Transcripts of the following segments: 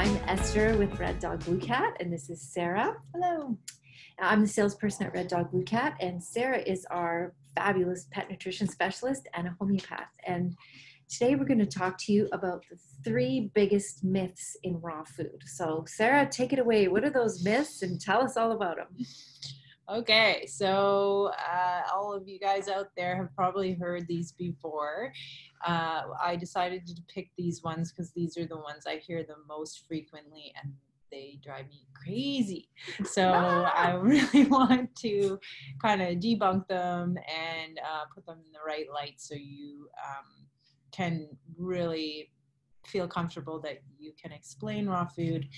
I'm Esther with Red Dog Blue Kat, and this is Sarah. Hello. I'm the salesperson at Red Dog Blue Kat, and Sarah is our fabulous pet nutrition specialist and a homeopath. And today we're going to talk to you about the three biggest myths in raw food. So, Sarah, take it away. What are those myths, and tell us all about them? Okay, so uh, all of you guys out there have probably heard these before. Uh, I decided to pick these ones because these are the ones I hear the most frequently and they drive me crazy. So I really want to kind of debunk them and uh, put them in the right light so you um, can really feel comfortable that you can explain raw food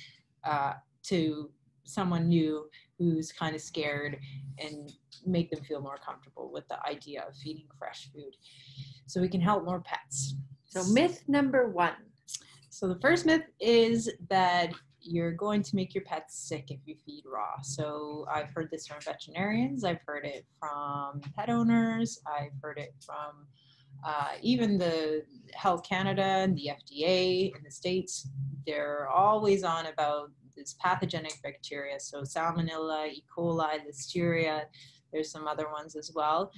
uh, to someone new who's kind of scared and make them feel more comfortable with the idea of feeding fresh food so we can help more pets. So, myth number one. So, the first myth is that you're going to make your pets sick if you feed raw. So, I've heard this from veterinarians, I've heard it from pet owners, I've heard it from uh, even the Health Canada and the FDA in the States. They're always on about this pathogenic bacteria. So Salmonella, E. coli, Listeria, there's some other ones as well.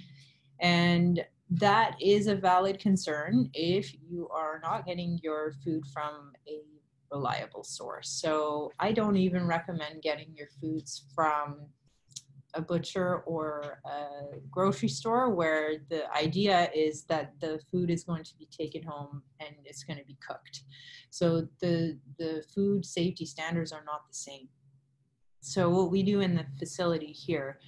And that is a valid concern if you are not getting your food from a reliable source. So I don't even recommend getting your foods from a butcher or a grocery store where the idea is that the food is going to be taken home and it's going to be cooked. So the the food safety standards are not the same. So what we do in the facility here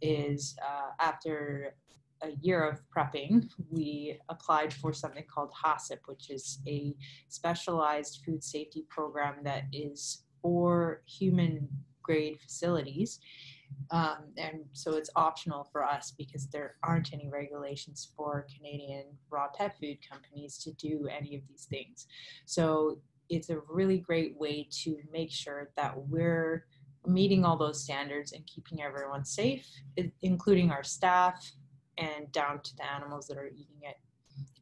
is uh, after a year of prepping, we applied for something called HACCP, which is a specialized food safety program that is for human grade facilities um, and so it's optional for us because there aren't any regulations for Canadian raw pet food companies to do any of these things. So it's a really great way to make sure that we're meeting all those standards and keeping everyone safe, including our staff and down to the animals that are eating it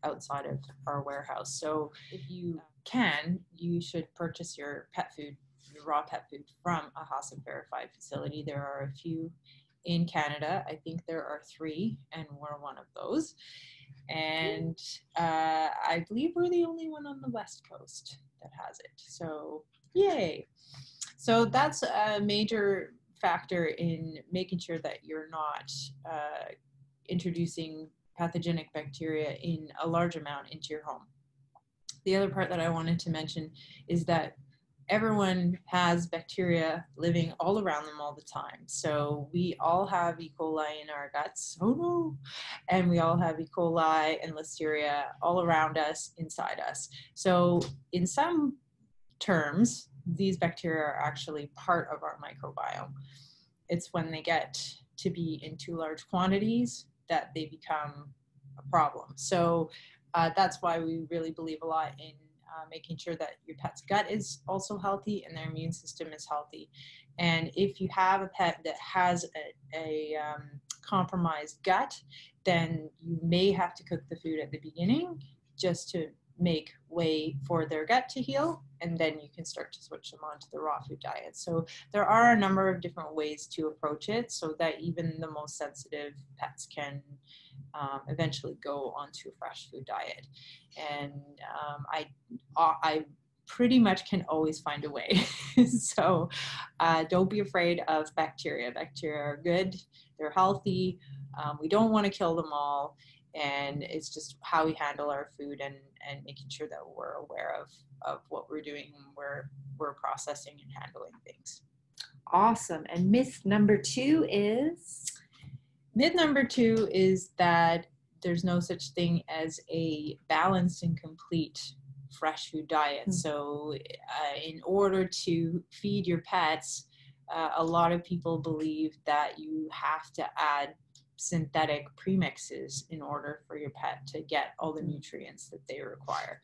outside of our warehouse. So if you can, you should purchase your pet food raw pet food from a HACCP verified facility. There are a few in Canada. I think there are three, and we're one of those. And uh, I believe we're the only one on the West Coast that has it. So, yay. So, that's a major factor in making sure that you're not uh, introducing pathogenic bacteria in a large amount into your home. The other part that I wanted to mention is that everyone has bacteria living all around them all the time. So we all have E. coli in our guts. Oh no. And we all have E. coli and Listeria all around us, inside us. So in some terms, these bacteria are actually part of our microbiome. It's when they get to be in too large quantities that they become a problem. So uh, that's why we really believe a lot in uh, making sure that your pet's gut is also healthy and their immune system is healthy. And if you have a pet that has a, a um, compromised gut, then you may have to cook the food at the beginning just to make way for their gut to heal and then you can start to switch them onto the raw food diet so there are a number of different ways to approach it so that even the most sensitive pets can um, eventually go onto a fresh food diet. And um, I, uh, I pretty much can always find a way. so uh, don't be afraid of bacteria. Bacteria are good, they're healthy. Um, we don't want to kill them all. And it's just how we handle our food and, and making sure that we're aware of, of what we're doing we're, we're processing and handling things. Awesome. And myth number two is? Myth number two is that there's no such thing as a balanced and complete fresh food diet. Mm-hmm. So, uh, in order to feed your pets, uh, a lot of people believe that you have to add synthetic premixes in order for your pet to get all the hmm. nutrients that they require.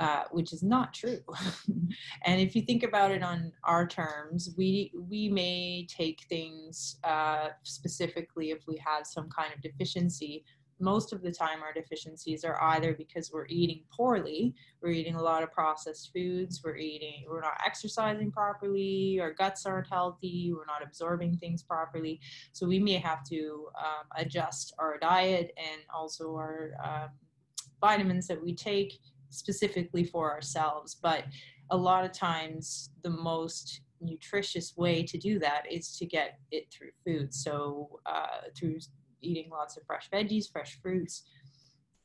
Uh, which is not true. and if you think about it on our terms, we we may take things uh, specifically if we have some kind of deficiency. most of the time our deficiencies are either because we're eating poorly we're eating a lot of processed foods we're eating we're not exercising properly our guts aren't healthy we're not absorbing things properly so we may have to um, adjust our diet and also our um, vitamins that we take specifically for ourselves but a lot of times the most nutritious way to do that is to get it through food so uh, through eating lots of fresh veggies, fresh fruits,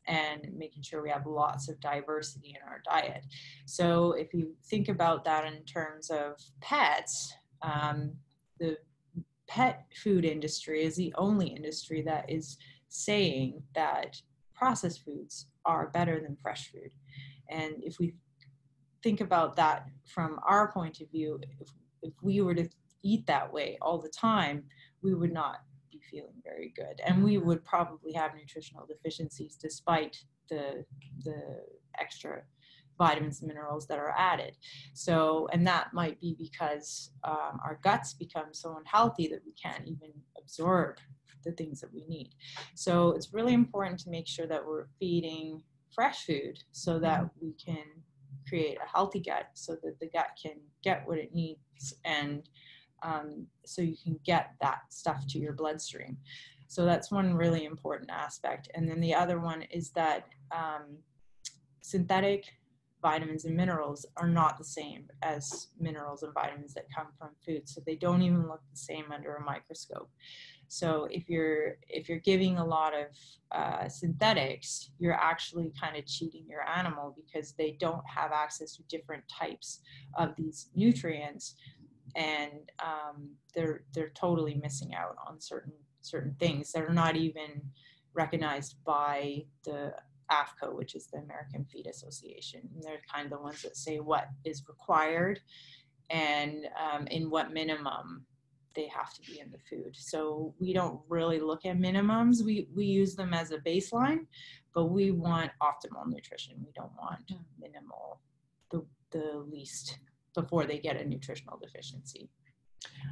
and making sure we have lots of diversity in our diet. So if you think about that in terms of pets, um, the pet food industry is the only industry that is saying that processed foods are better than fresh food. And if we think about that from our point of view, if, if we were to eat that way all the time, we would not be feeling very good. And we would probably have nutritional deficiencies despite the, the extra vitamins and minerals that are added. So, and that might be because um, our guts become so unhealthy that we can't even absorb the things that we need. So, it's really important to make sure that we're feeding fresh food so that mm-hmm. we can create a healthy gut so that the gut can get what it needs and um, so you can get that stuff to your bloodstream. So that's one really important aspect. And then the other one is that um, synthetic vitamins and minerals are not the same as minerals and vitamins that come from food. So they don't even look the same under a microscope. So if you're if you're giving a lot of uh, synthetics, you're actually kind of cheating your animal because they don't have access to different types of these nutrients and um, they're they're totally missing out on certain certain things that are not even recognized by the AAFCO, which is the American Feed Association. And they're kind of the ones that say what is required and um, in what minimum they have to be in the food. So we don't really look at minimums. We we use them as a baseline, but we want optimal nutrition. We don't want hmm. minimal, the the least before they get a nutritional deficiency.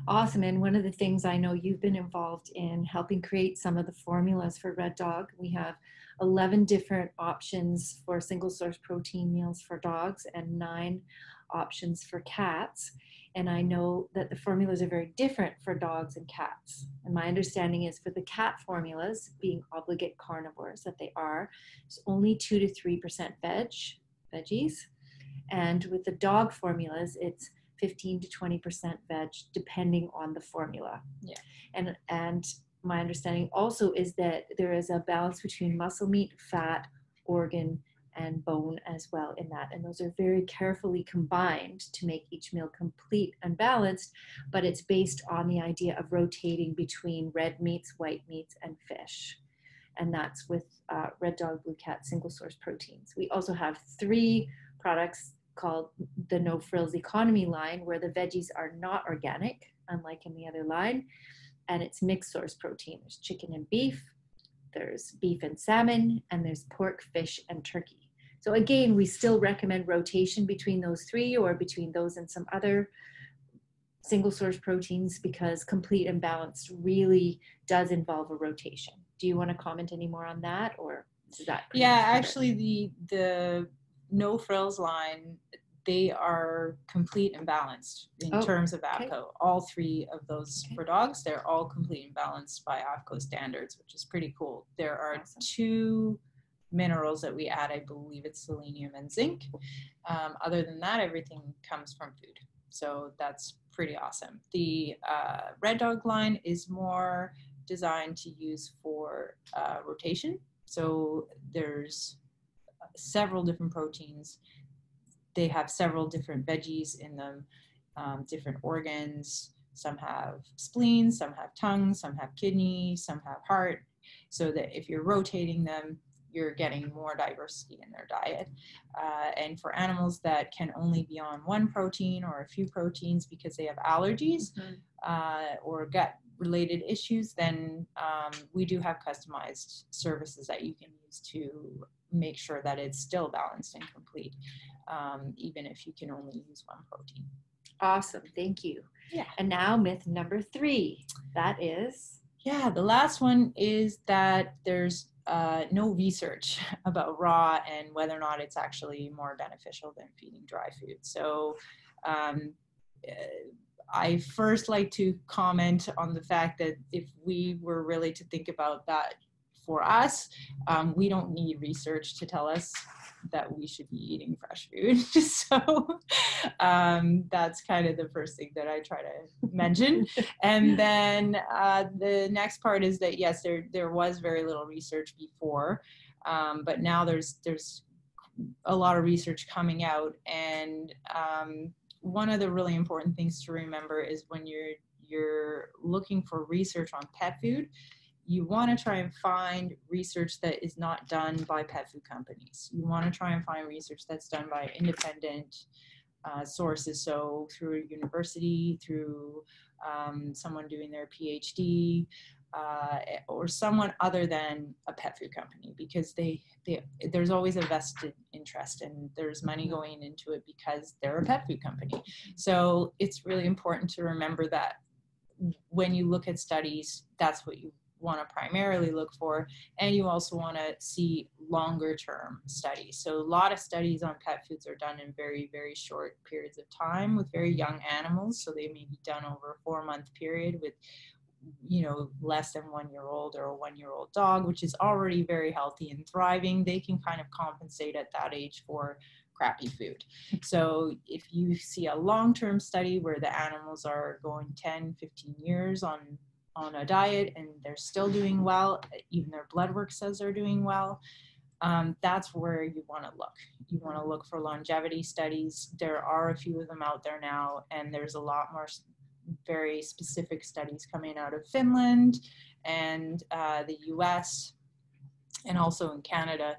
Awesome. And one of the things I know you've been involved in helping create some of the formulas for Red Dog. We have 11 different options for single source protein meals for dogs and nine options for cats. And I know that the formulas are very different for dogs and cats. And my understanding is for the cat formulas, being obligate carnivores that they are, it's only 2 to 3% veg, veggies. And with the dog formulas, it's 15 to 20% veg, depending on the formula. Yeah. And, and my understanding also is that there is a balance between muscle meat, fat, organ, and bone as well in that. And those are very carefully combined to make each meal complete and balanced, but it's based on the idea of rotating between red meats, white meats, and fish. And that's with uh, Red Dog Blue Kat single source proteins. We also have three products called the No Frills Economy line, where the veggies are not organic, unlike in the other line, and it's mixed source protein. There's chicken and beef, there's beef and salmon, and there's pork, fish, and turkey. So again, we still recommend rotation between those three or between those and some other single source proteins because complete and balanced really does involve a rotation. Do you want to comment any more on that or is that Yeah, actually the the no frills line they are complete and balanced in oh, terms of AAFCO. Okay. All three of those okay. for dogs, they're all complete and balanced by AAFCO standards, which is pretty cool. There are awesome. two minerals that we add. I believe it's selenium and zinc. Um, other than that, everything comes from food. So that's pretty awesome. The uh, Red Dog line is more designed to use for uh, rotation. So there's several different proteins. They have several different veggies in them, um, different organs. Some have spleens, some have tongue, some have kidney, some have heart. So that if you're rotating them, you're getting more diversity in their diet. Uh, and for animals that can only be on one protein or a few proteins because they have allergies mm-hmm. uh, or gut related issues, then um, we do have customized services that you can use to make sure that it's still balanced and complete, um, even if you can only use one protein. Awesome, thank you. Yeah. And now myth number three, that is Yeah, the last one is that there's uh, no research about raw and whether or not it's actually more beneficial than feeding dry food. So um, I first like to comment on the fact that if we were really to think about that for us, um, we don't need research to tell us that we should be eating fresh food. so um, that's kind of the first thing that I try to mention. and then uh, the next part is that yes, there there was very little research before, um, but now there's there's a lot of research coming out and um, one of the really important things to remember is when you're you're looking for research on pet food you want to try and find research that is not done by pet food companies. You want to try and find research that's done by independent uh, sources. So through a university, through um, someone doing their PhD, uh, or someone other than a pet food company, because they, they there's always a vested interest and there's money going into it because they're a pet food company. So it's really important to remember that when you look at studies, that's what you want to primarily look for and you also want to see longer term studies so a lot of studies on pet foods are done in very very short periods of time with very young animals so they may be done over a four month period with you know less than one year old or a one year old dog which is already very healthy and thriving they can kind of compensate at that age for crappy food. So if you see a long-term study where the animals are going 10, 15 years on on a diet and they're still doing well, even their blood work says they're doing well, um, that's where you want to look. You want to look for longevity studies. There are a few of them out there now, and there's a lot more very specific studies coming out of Finland and uh, the US and also in Canada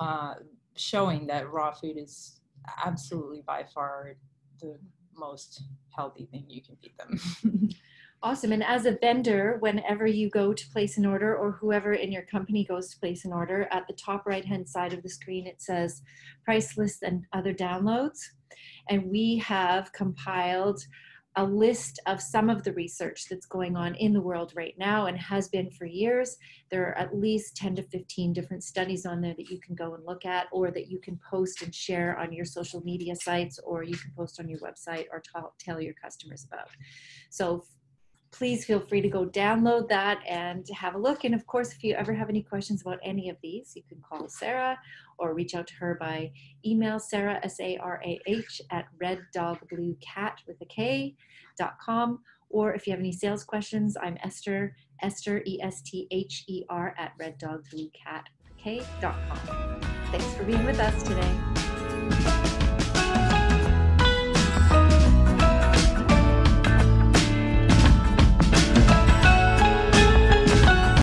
uh, showing that raw food is absolutely by far the most healthy thing you can feed them. Awesome. And as a vendor, whenever you go to place an order or whoever in your company goes to place an order, at the top right hand side of the screen, it says price list and other downloads. And we have compiled a list of some of the research that's going on in the world right now and has been for years. There are at least 10 to 15 different studies on there that you can go and look at or that you can post and share on your social media sites or you can post on your website or tell your customers about. So please feel free to go download that and have a look. And of course, if you ever have any questions about any of these, you can call Sarah or reach out to her by email, Sarah, S-A-R-A-H, at reddogbluecat with a K dot com. Or if you have any sales questions, I'm Esther, Esther, E-S-T-H-E-R at reddogbluecat K dot com. Thanks for being with us today.